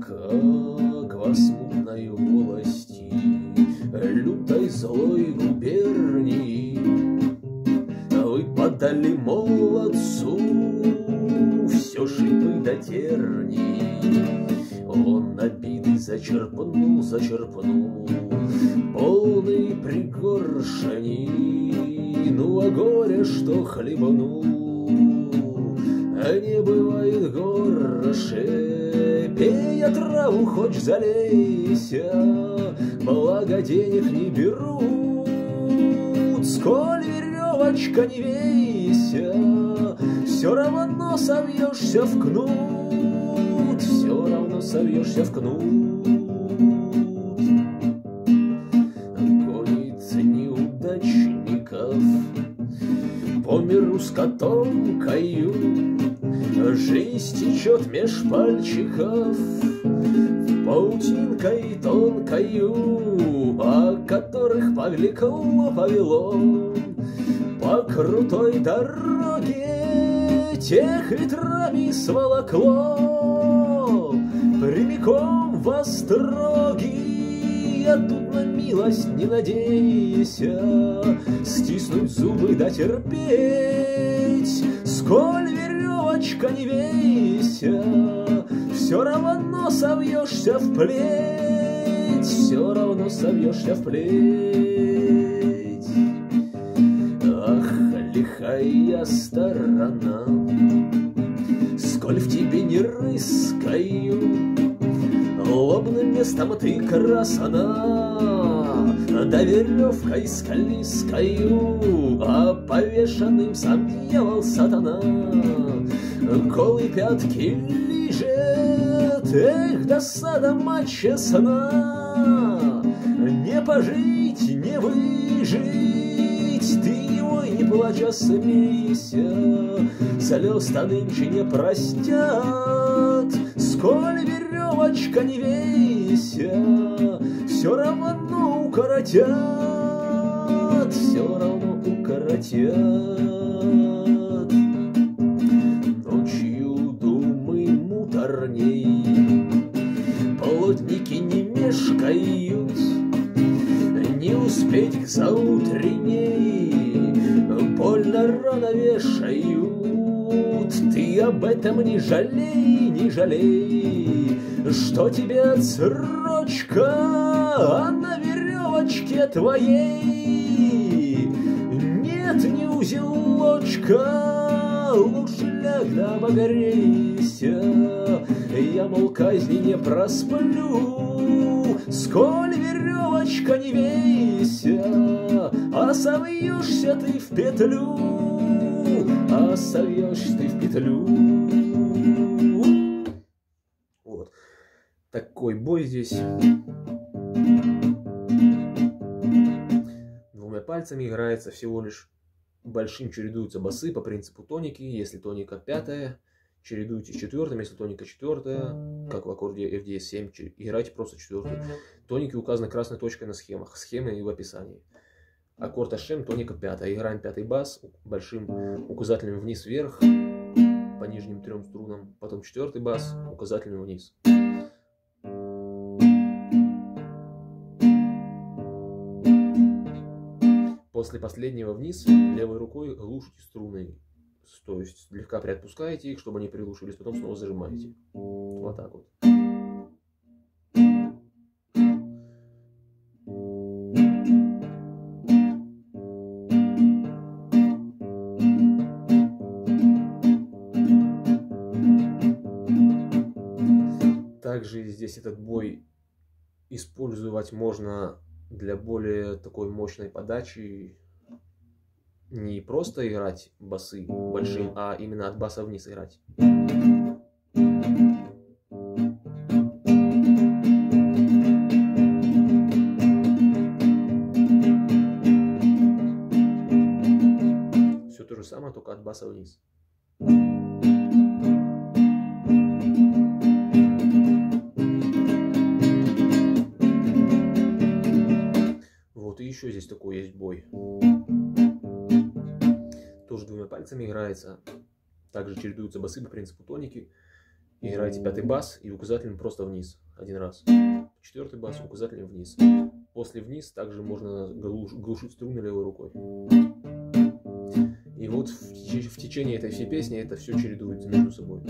Как во смутной волости лютой злой губернии. Вы подали молодцу все шипы до тернии. Он обиды зачерпнул, зачерпнул Полный пригоршени Ну а горе, что хлебнул а не бывает горше. Пей траву, хоть залейся. Благо денег не берут Сколь веревочка не вейся. Все равно совьешься в кнут Все равно совьешься в кнут. Гонит неудачников По миру с котомкою Жизнь течет меж пальчиков Паутинкой тонкою, О которых повлекло повело По крутой дороге. Тех ветрами сволокло Прямиком в остроги, А тут на милость не надейся Стиснуть зубы да терпеть. Сколь веревочка не вейся, Все равно совьешься в плеть, Все равно совьешься в плеть. Ах, лихая сторона, Сколь в тебе не рыскаю, Лобным местом ты красана, Да веревкой склизкою, А повешенным сам дьявол сатана. Голые пятки лежит, Эх, досада мать честна, Не пожить, не выжить, Ты его не плача смейся, Слез нынче не простят, Сколь веревочка не вейся, Все равно укоротят, Все равно укоротят. Ночью думы муторней, Плотники не мешкают, успеть к заутренней, Больно рано вешают. Ты об этом не жалей, не жалей, Что тебе отсрочка, А на веревочке твоей Нет ни узелочка, Лучше ляг да обогрейся. Я, мол, казни не просплю, Сколь веревочка не вейся, А совьешься ты в петлю, А совьешься ты в петлю. Вот. Такой бой здесь. Двумя пальцами играется всего лишь большим чередуются басы по принципу тоники. Если тоника пятая, чередуйте с четвертым. Если тоника четвертая, как в аккорде FDS7, играйте просто четвертый. Тоники указаны красной точкой на схемах. Схемы и в описании. Аккорд HM, тоника пятая. Играем пятый бас большим указателем вниз-вверх по нижним трем струнам. Потом четвертый бас указателем вниз. После последнего вниз левой рукой глушите струны. То есть слегка приотпускаете их, чтобы они приглушились, потом снова зажимаете. Вот так вот. Также здесь этот бой использовать можно для более такой мощной подачи. Не просто играть басы большим, а именно от баса вниз играть. Все то же самое, только от баса вниз. Вот, и еще здесь такой есть бой. Тоже двумя пальцами играется. Также чередуются басы по принципу тоники. играете пятый бас и указательным просто вниз один раз. Четвертый бас указательным вниз. После вниз также можно глушить струны левой рукой. И вот в, в течение этой всей песни это все чередуется между собой.